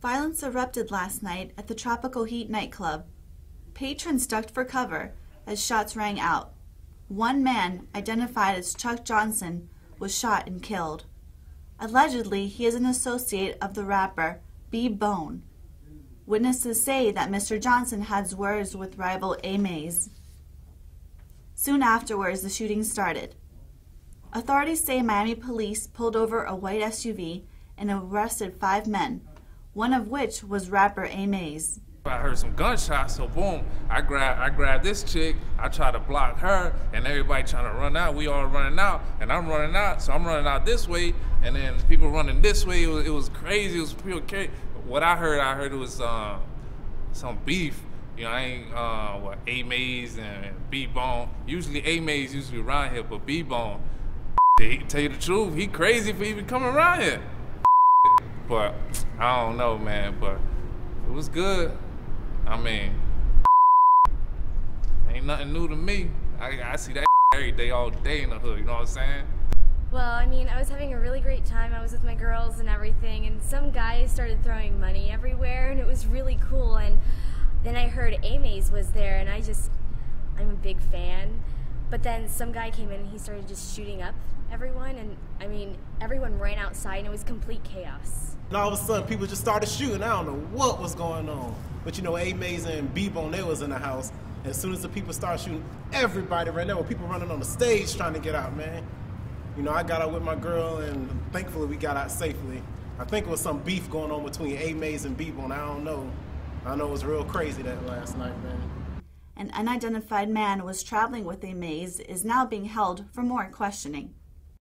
Violence erupted last night at the Tropical Heat nightclub. Patrons ducked for cover as shots rang out. One man, identified as Chuck Johnson, was shot and killed. Allegedly, he is an associate of the rapper B Bone. Witnesses say that Mr. Johnson had words with rival A Mays. Soon afterwards, the shooting started. Authorities say Miami police pulled over a white SUV and arrested five men, one of which was rapper A Mays. I heard some gunshots, so boom, I grab I grab this chick, I try to block her, and everybody trying to run out. We all running out, and I'm running out, so I'm running out this way, and then people running this way. It was, it was crazy. It was real crazy. What I heard, I heard it was uh, some beef. You know, I ain't uh, what A Mays and B Bone. Usually A Mays usually around here, but B Bone, tell you the truth, he crazy for even coming around here. But I don't know, man. But it was good. I mean, ain't nothing new to me. I, I see that every day, all day in the hood. You know what I'm saying? Well, I mean, I was having a really great time. I was with my girls and everything, and some guys started throwing money everywhere, and it was really cool. And then I heard Amaze was there, and I just, I'm a big fan. But then some guy came in and he started just shooting up everyone, and I mean, everyone ran outside, and it was complete chaos. And all of a sudden, people just started shooting. I don't know what was going on. But you know, A Maze and B Bone, they was in the house. And as soon as the people started shooting, everybody ran there. Were people running on the stage trying to get out, man. You know, I got out with my girl, and thankfully we got out safely. I think it was some beef going on between A Maze and B Bone. I don't know. I know it was real crazy that last night, man. An unidentified man was traveling with A Mays is now being held for more questioning.